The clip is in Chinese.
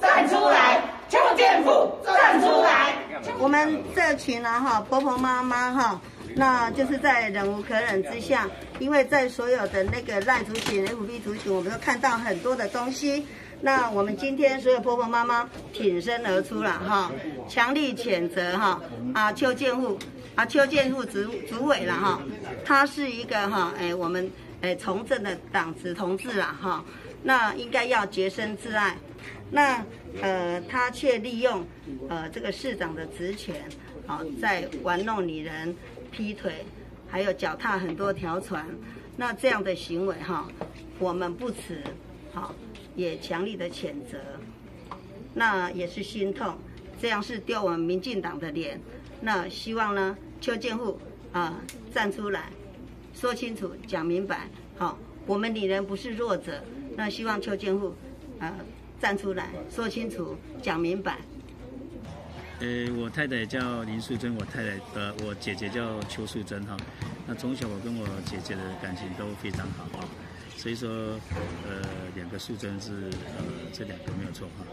站出来，邱建富站出来。我们这群呢，哈，婆婆妈妈哈，那就是在忍无可忍之下，因为在所有的那个烂族群、F B 族群，我们都看到很多的东西。那我们今天所有婆婆妈妈挺身而出了哈，强力谴责哈啊邱建富啊邱建富主主委了哈，他是一个哈哎我们哎从政的党职同志了哈，那应该要洁身自爱。那呃，他却利用呃这个市长的职权，好在玩弄女人、劈腿，还有脚踏很多条船。那这样的行为哈，我们不耻，好也强力的谴责。那也是心痛，这样是丢我们民进党的脸。那希望呢，邱建富啊站出来，说清楚、讲明白。好，我们女人不是弱者。那希望邱建富啊。站出来说清楚，讲明白。呃，我太太叫林素贞，我太太呃，我姐姐叫邱素贞哈。那从小我跟我姐姐的感情都非常好啊，所以说呃，两个素贞是呃，这两个没有错哈。